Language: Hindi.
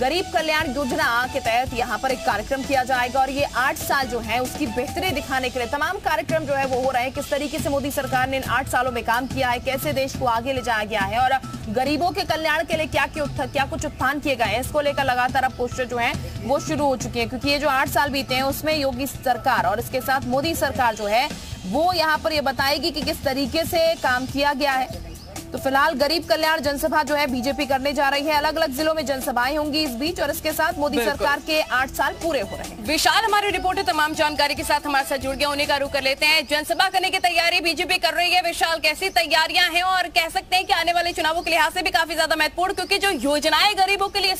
गरीब कल्याण योजना के तहत यहाँ पर एक कार्यक्रम किया जाएगा और ये आठ साल जो है उसकी बेहतरी दिखाने के लिए तमाम कार्यक्रम जो है वो हो रहे हैं। किस तरीके से मोदी सरकार ने इन आठ सालों में काम किया है? कैसे देश को आगे ले जाया गया है? और गरीबों के कल्याण के लिए क्या क्या क्या कुछ उत्थान किए गए हैं? इसको लेकर लगातार अब पोस्टर जो है वो शुरू हो चुके हैं। क्योंकि ये जो आठ साल बीते हैं उसमें योगी सरकार और इसके साथ मोदी सरकार जो है वो यहाँ पर ये बताएगी कि किस तरीके से काम किया गया है। तो फ़िलहाल गरीब कल्याण जनसभा जो है बीजेपी करने जा रही है। अलग अलग जिलों में जनसभाएँ होंगी इस बीच और इसके साथ मोदी सरकार के आठ साल पूरे हो रहे हैं। विशाल हमारे रिपोर्टर तमाम जानकारी के साथ हमारे साथ जुड़ गया उन्हें का रुख कर लेते हैं। जनसभा करने की तैयारी बीजेपी कर रही है। विशाल कैसी तैयारियाँ हैं? और कह सकते हैं कि आने वाले चुनावों के लिहाज से भी काफ़ी ज़्यादा महत्वपूर्ण क्योंकि जो योजनाएँ गरीबों के लिए